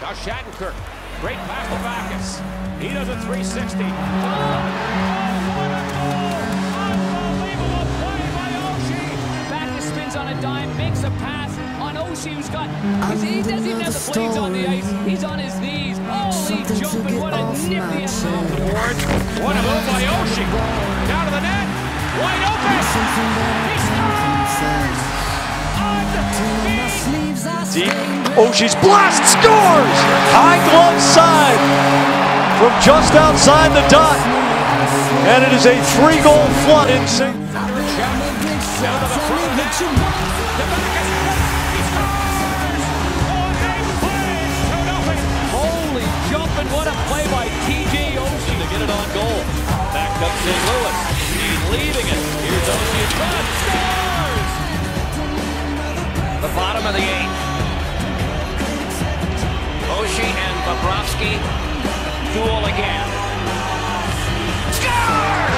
Now Shattenkirk, great pass to Backes. He does a 360. Unbelievable play by Oshie. Backes spins on a dime, makes a pass on Oshie, who's got. He doesn't even have the blades on the ice. He's on his knees. Holy jumping! What a. Ward, what a move by Oshie. Down to the net, wide open. Oshie's blast scores! High glove side from just outside the dot. And it is a three goal flood in nothing. Holy jumping! What a play by TJ Oshie to get it on goal. Back up St. Louis. He's leaving it. Here's Oshie in front. Scores! The bottom of the eighth. Bobrovsky duel again. Score!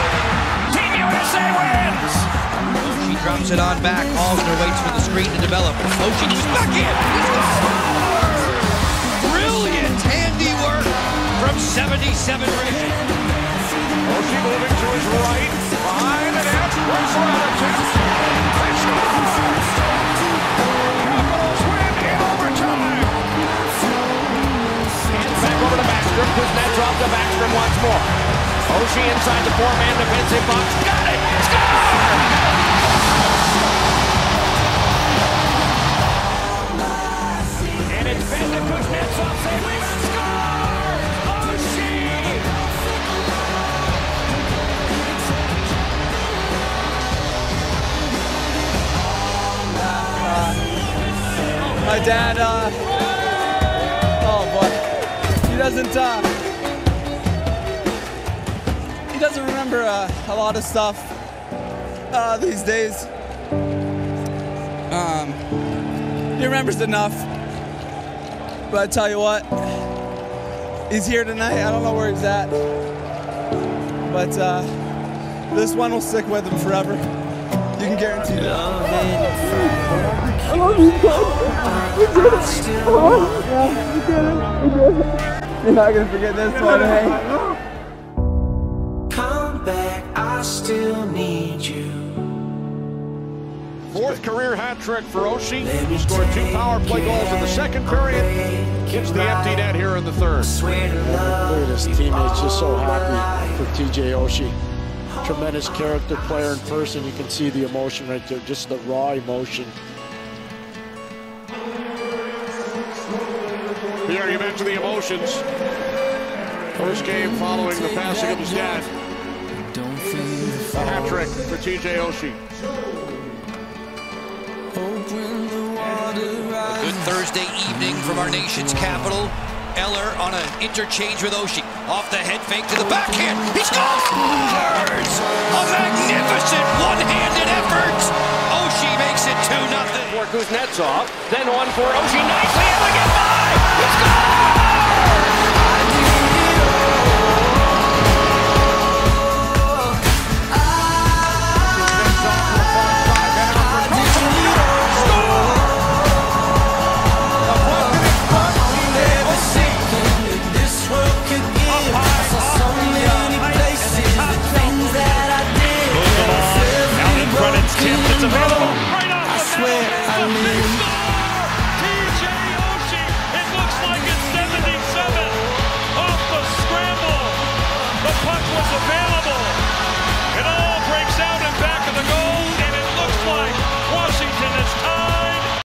Team USA wins! She drops it on back. Halsner waits for the screen to develop. Oh, Oshie moves back in. He! Brilliant handiwork from 77 Rich. Oshie moving to his right. Behind the net. Works around it. Capitals Oshie inside the four-man defensive box. Got it! Score! And it's been to Kuznetsov. Score! Oshie! My dad, uh, oh boy, he doesn't, uh, doesn't remember uh, a lot of stuff uh, these days. Um, he remembers enough, but I tell you what, he's here tonight. I don't know where he's at, but uh, this one will stick with him forever. You can guarantee that. I love you, Dad. We did it. Oh, yeah, we did it. We did it. You're not gonna forget this one, hey? Come back, I still need you. Fourth career hat trick for Oshie. He scored two power play goals in the second period. Hits the empty net here in the third. Swear to love. Look at his teammates just so happy for TJ Oshie. Tremendous character player in person. You can see the emotion right there, just the raw emotion. Pierre, you mentioned the emotions. First game following the passing of his dad. A hat trick for TJ Oshie. A good Thursday evening from our nation's capital. Eller on an interchange with Oshie. Off the head fake to the backhand. He scores! A magnificent one-handed effort. Oshie makes it 2 nothing. For Kuznetsov, then one for Oshie nicely able to get by. He Amen.